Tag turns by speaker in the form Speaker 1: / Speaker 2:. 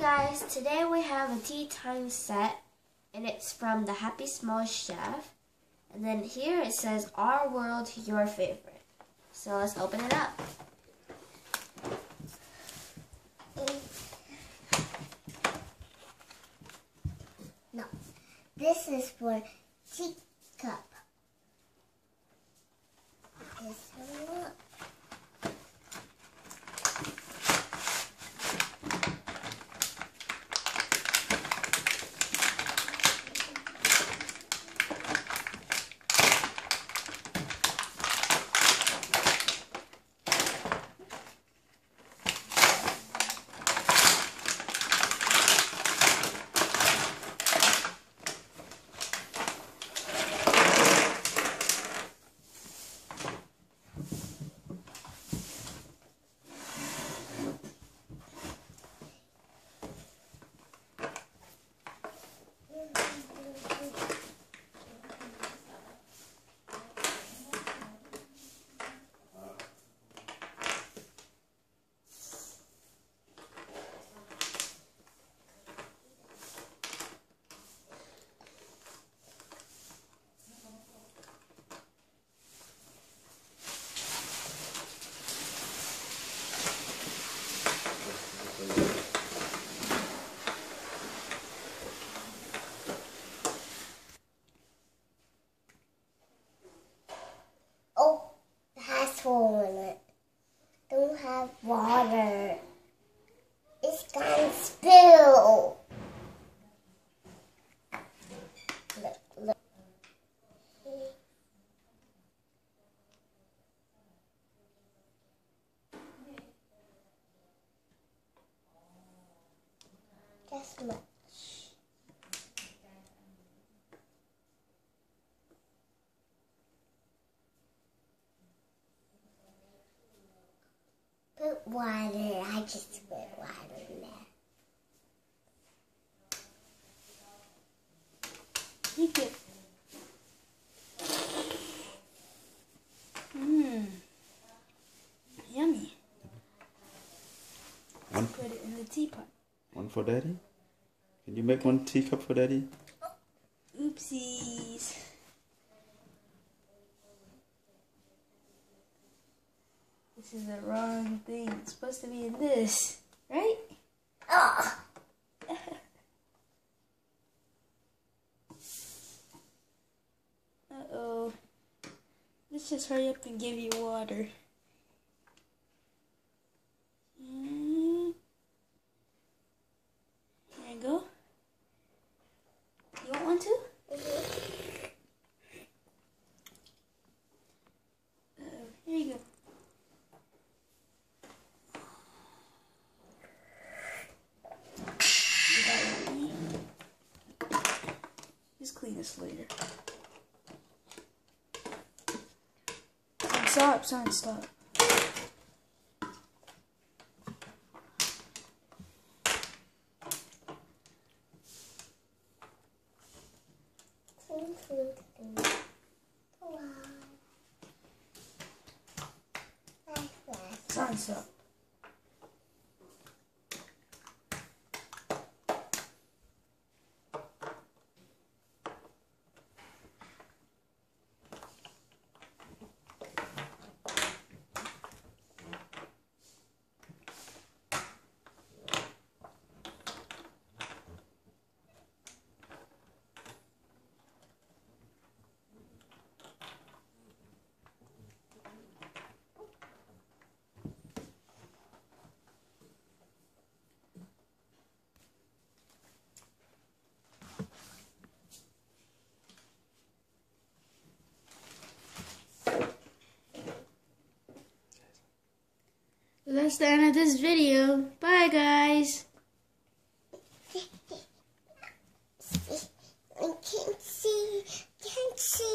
Speaker 1: Guys, today we have a tea time set and it's from the Happy Small Chef. And then here it says our world, your favorite. So let's open it up.
Speaker 2: No, this is for tea teacup. This one. Oh, it has hole in it. Don't have water. It's gonna spill. Look, look. Just much. Put water. I just put water in there.
Speaker 3: Take it. Mmm. Yummy.
Speaker 4: One,
Speaker 3: Put it in the teapot.
Speaker 4: one for daddy. Can you make one teacup for daddy?
Speaker 3: Oopsies. This is the wrong thing. It's supposed to be in this, right?
Speaker 2: Oh,
Speaker 3: Uh-oh. Let's just hurry up and give you water. Hmm. There you go. You want one too? Uh, here you go. You got it, honey? Just clean this later. Stop, stop, stop. Sun's up. That's the end of this video. Bye, guys.
Speaker 2: Can't see. Can't see.